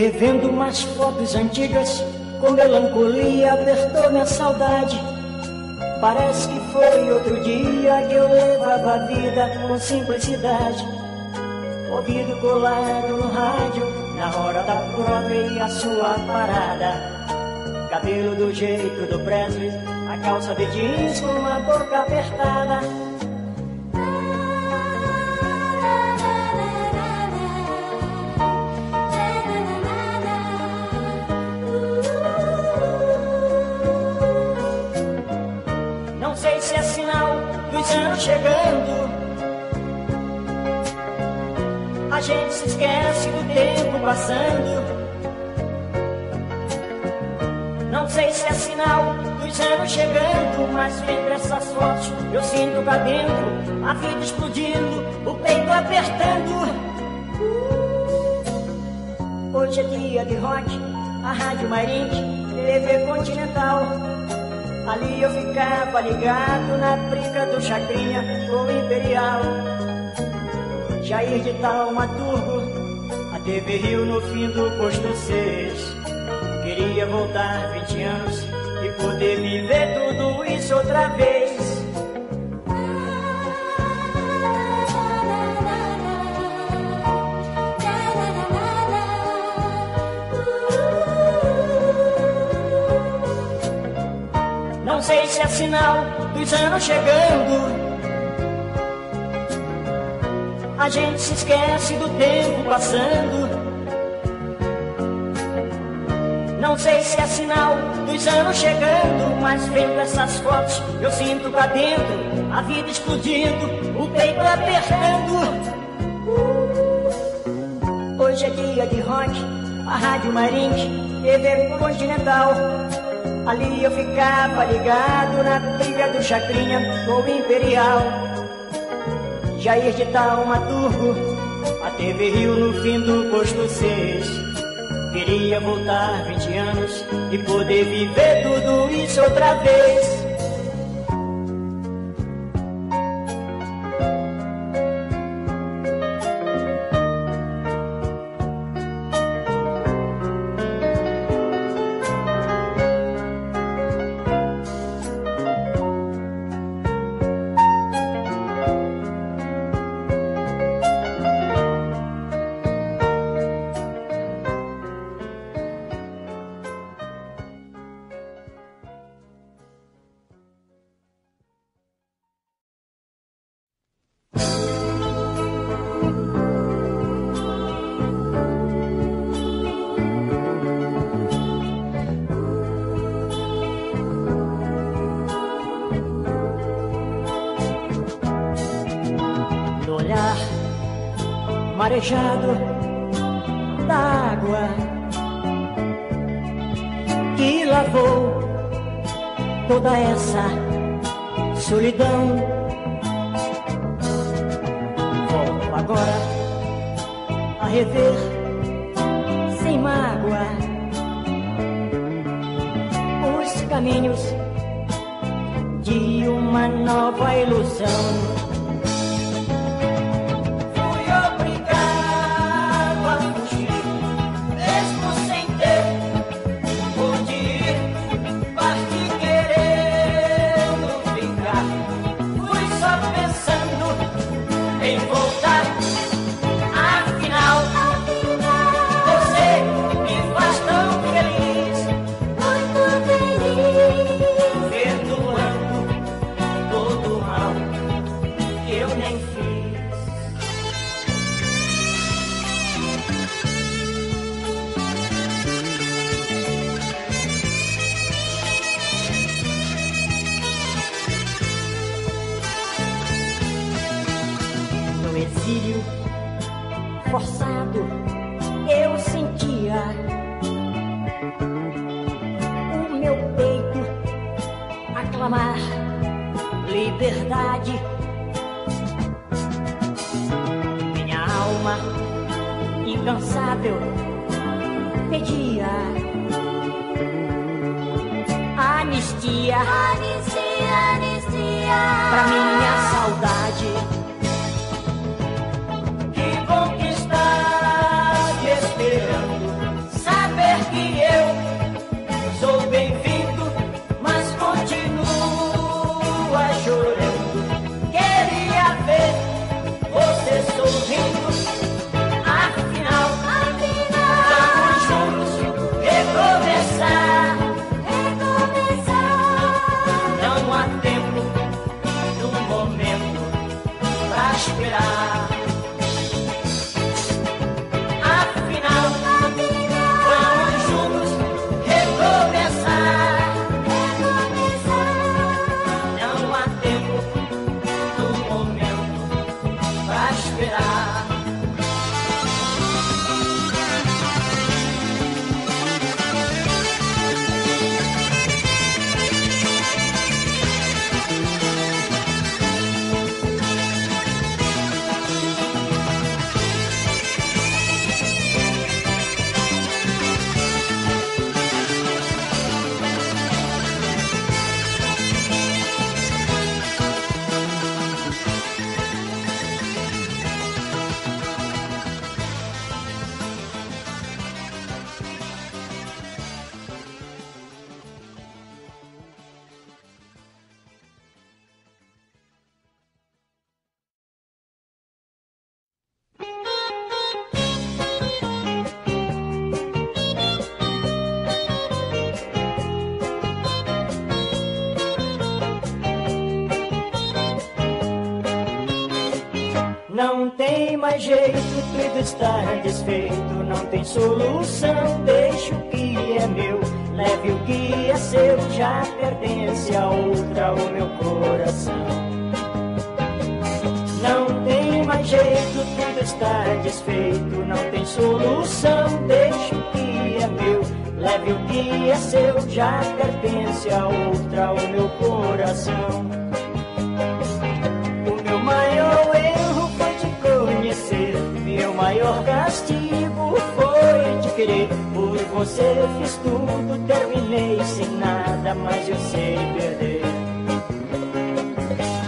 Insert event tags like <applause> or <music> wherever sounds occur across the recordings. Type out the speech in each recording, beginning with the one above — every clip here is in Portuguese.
Revendo umas fotos antigas, com melancolia apertou minha saudade. Parece que foi outro dia que eu levava a vida com simplicidade. Ouvido colado no rádio, na hora da prova e a sua parada. Cabelo do jeito do Presley, a calça de jeans com a boca apertada. Chegando. A gente se esquece do tempo passando. Não sei se é sinal dos anos chegando, mas vendo essas fotos eu sinto cá dentro a vida explodindo, o peito apertando. Hoje é dia de rock, a Rádio Marink, TV Continental. Ali eu ficava ligado na briga do Chacrinha com o Imperial. Jair de Taumaturgo, a TV Rio no fim do posto 6. Queria voltar 20 anos sinal dos anos chegando. A gente se esquece do tempo passando. Não sei se é sinal dos anos chegando, mas vendo essas fotos eu sinto cá dentro a vida explodindo, o peito apertando. Hoje é dia de rock, a Rádio Marink, TV Continental. Ali eu ficava ligado na briga do Chacrinha com o Imperial. Jair de Taumaturgo, a TV Rio no fim do posto 6. Queria voltar 20 anos e poder viver tudo isso outra vez. Marejado da água que lavou toda essa solidão. Volto agora a rever sem mágoa os caminhos de uma nova ilusão. Exílio forçado, eu sentia o meu peito aclamar liberdade. Minha alma incansável pedia anistia Anistia, anistia. pra minha saudade. Está desfeito, não tem solução. Deixa o que é meu, leve o que é seu, já pertence a outra o meu coração. Não tem mais jeito, tudo está desfeito, não tem solução. Deixa o que é meu, leve o que é seu, já pertence a outra o meu coração. Maior castigo foi te querer. Por você fiz tudo, terminei sem nada, mas eu sei perder.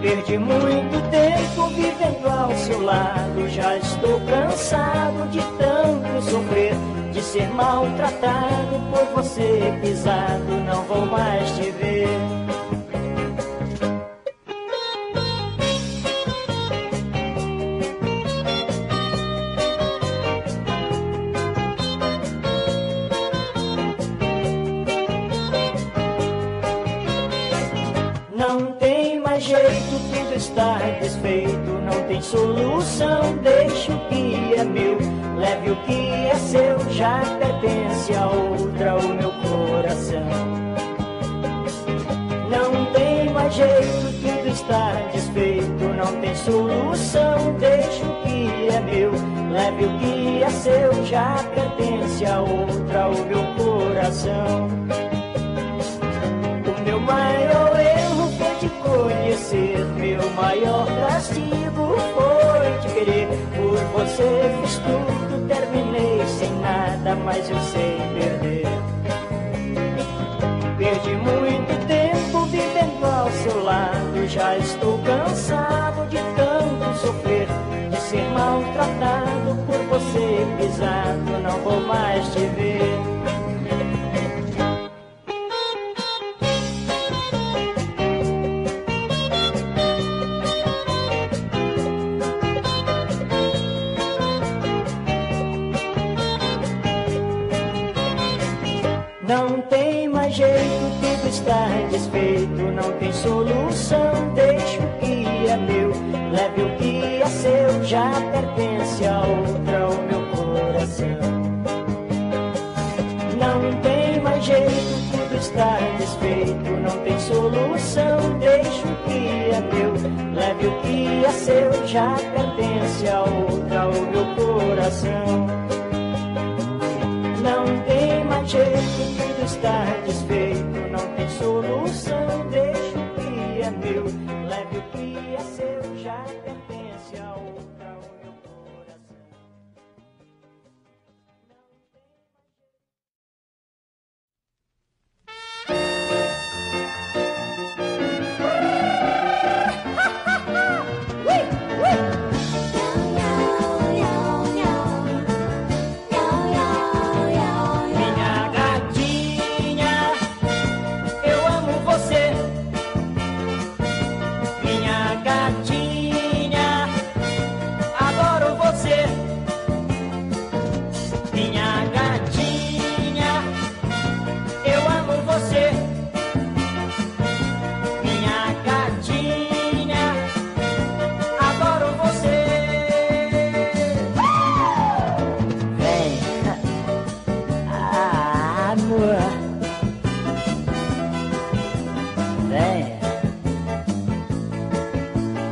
Perdi muito tempo vivendo ao seu lado. Já estou cansado de tanto sofrer, de ser maltratado por você pisado. Não vou mais te ver. Solução. Deixa o que é meu, leve o que é seu, já pertence a outra o meu coração. Não tem mais jeito, tudo está desfeito, não tem solução. Deixa o que é meu, leve o que é seu, já pertence a outra o meu coração. Você fiz tudo, terminei sem nada, mas eu sei perder. Perdi muito tempo vivendo ao seu lado, já estou cansado de tanto sofrer, de ser maltratado por você pisado, não vou mais te ver. Não tem solução. Deixa o que é meu, leve o que é seu, já pertence a outra o meu coração. Não tem mais jeito, tudo está desfeito, não tem solução. Deixa o que é meu, leve o que é seu, já pertence a outra o meu coração. Não tem mais jeito, tudo está desfeito, não tem solução. Deixa o que é meu, leve o que é seu,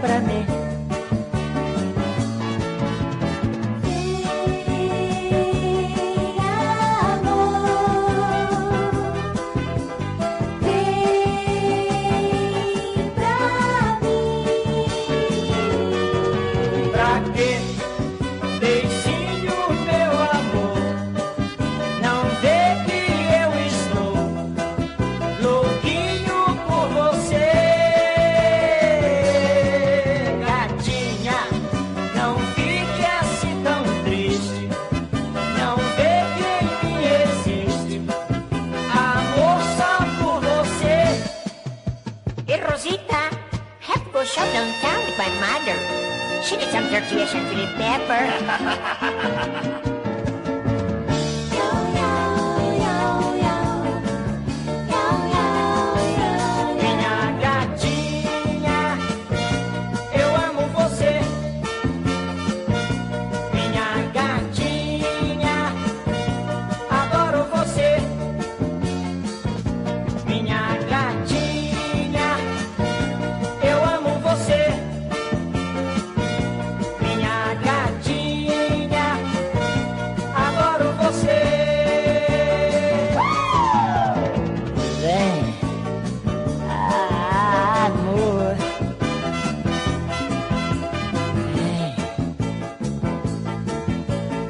Pra mim. Needs some tortillas and chili pepper. <laughs>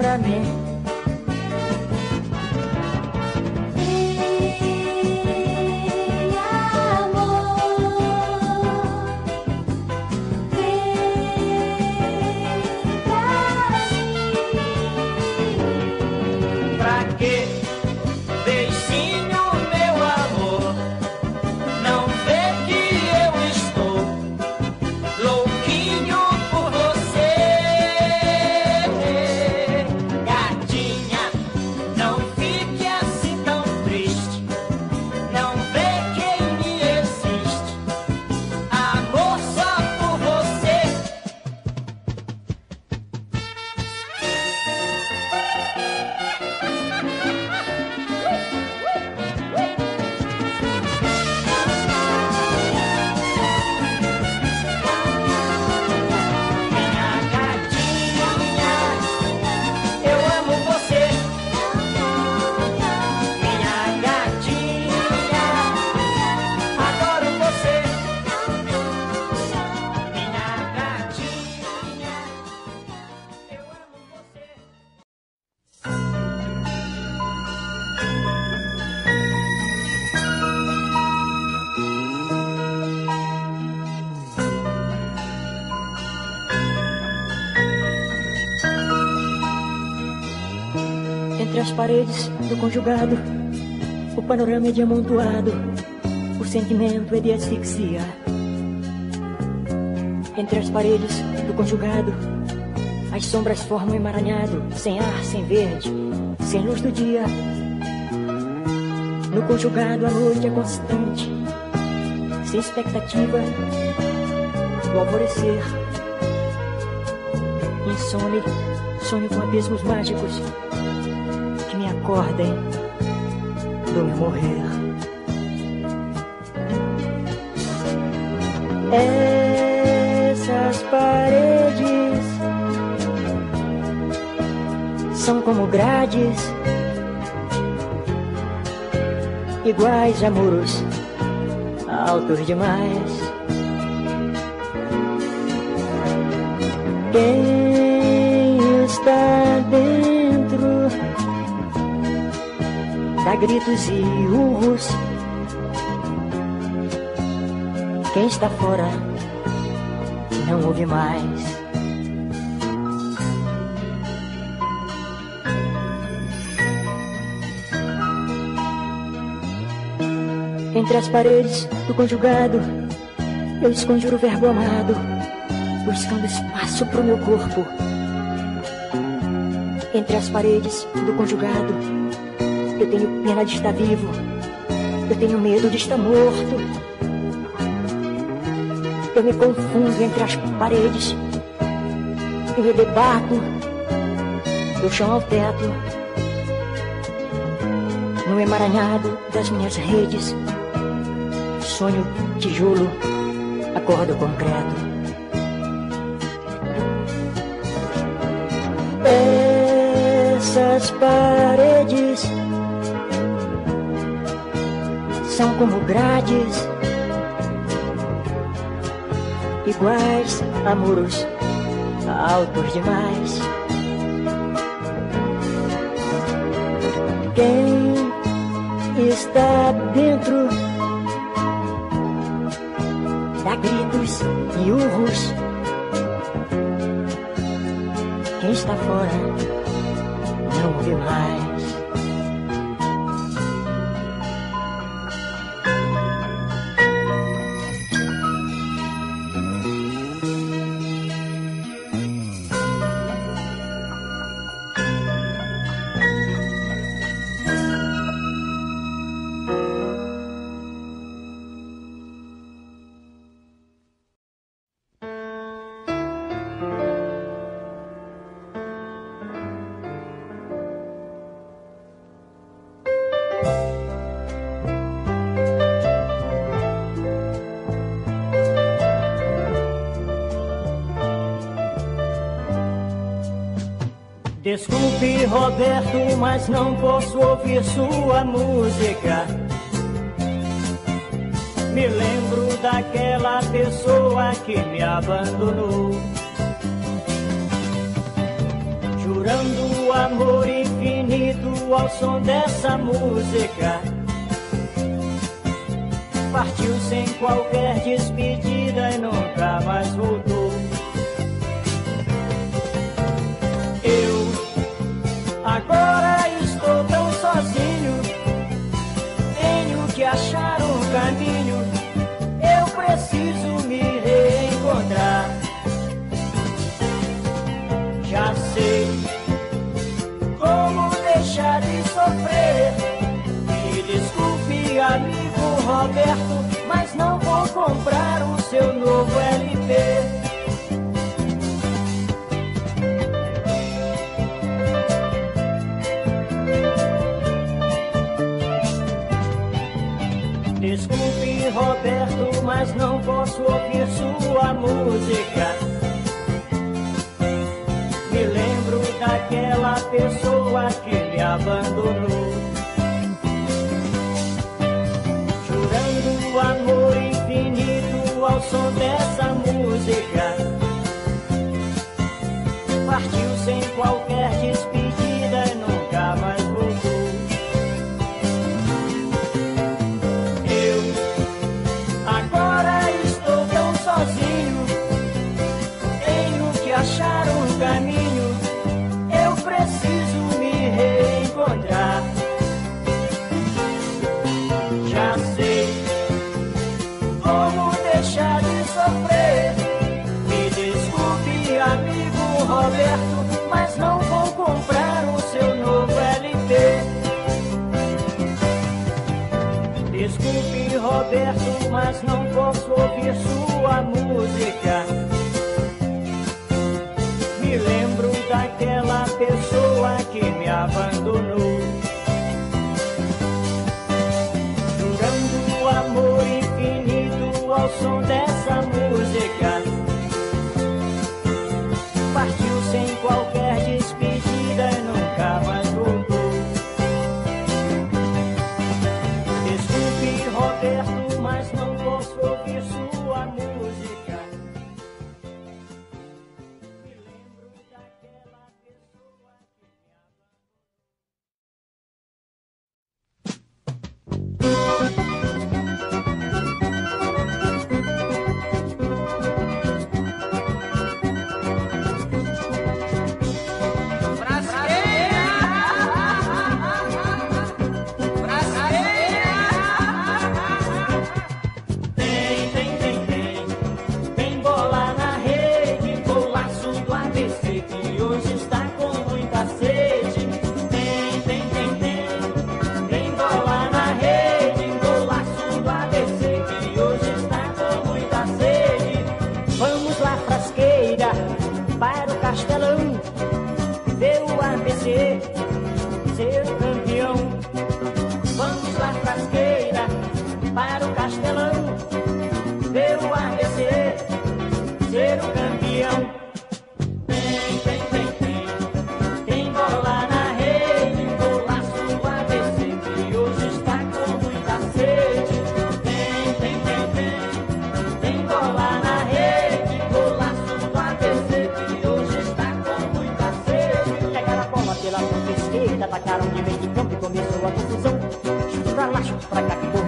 pra mim paredes do conjugado, o panorama é de amontoado, o sentimento é de asfixia. Entre as paredes do conjugado, as sombras formam emaranhado, sem ar, sem verde, sem luz do dia. No conjugado, a noite é constante, sem expectativa do alvorecer. Insone, sonho com abismos mágicos acordem do meu morrer. Essas paredes são como grades iguais a muros altos demais. Quem está dá gritos e urros. Quem está fora não ouve mais. Entre as paredes do conjugado, eu esconjuro o verbo amado, buscando espaço pro meu corpo. Entre as paredes do conjugado, eu tenho pena de estar vivo, eu tenho medo de estar morto. Eu me confundo entre as paredes, eu me debato. Do chão ao teto, no emaranhado das minhas redes sonho tijolo, acordo concreto. Essas paredes são como grades, iguais a muros altos demais. Quem está dentro dá gritos e urros. Quem está fora não ouve mais. Desculpe, Roberto, mas não posso ouvir sua música. Me lembro daquela pessoa que me abandonou. Jurando amor infinito ao som dessa música. Partiu sem qualquer despedida e nunca mais voltou. Mas não posso ouvir sua música. Me lembro daquela pessoa que me abandonou. sua música. Me lembro daquela pessoa que me abandonou.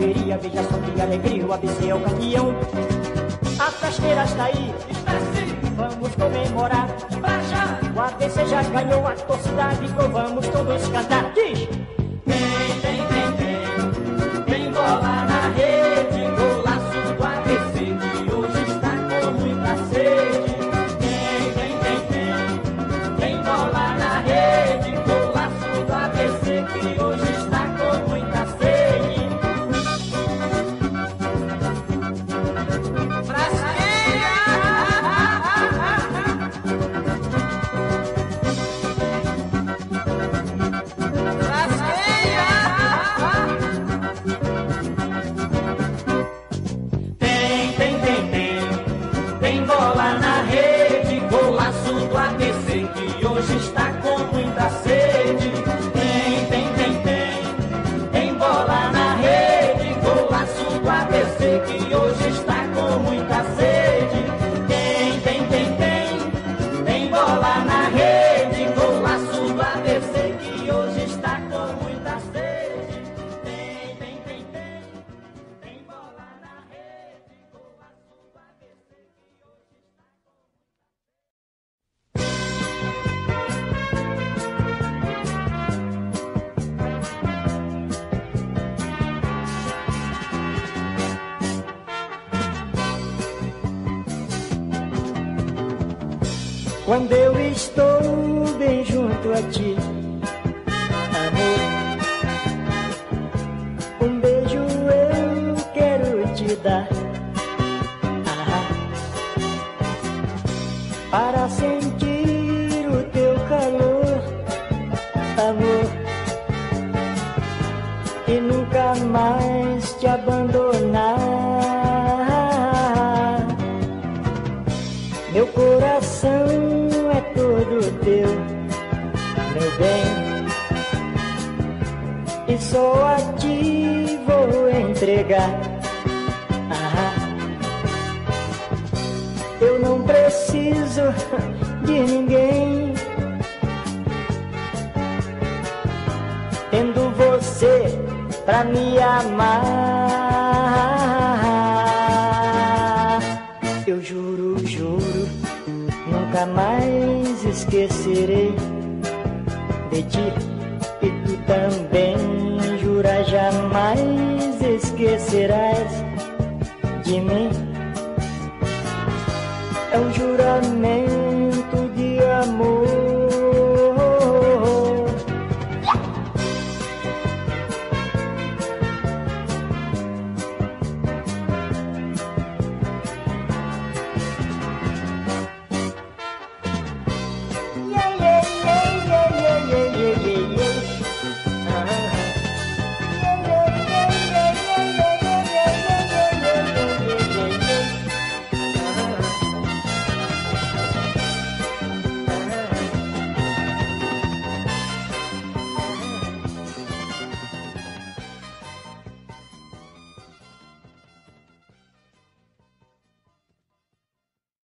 correria, veja só que alegria, o ABC é o campeão. A frasqueira está aí, está sim. vamos comemorar. Pra já. O ABC já ganhou a torcida, então vamos todos cantar. Diz! quando eu estou bem junto a ti. Amor, um beijo eu quero te dar. Ah, para sentir o teu calor, amor, e nunca mais te abandonar. Meu coração e só a ti vou entregar. Ah, eu não preciso de ninguém. Tendo você pra me amar, eu juro, juro, nunca mais esquecerei de ti e tu também jamais esquecerás de mim. É um juramento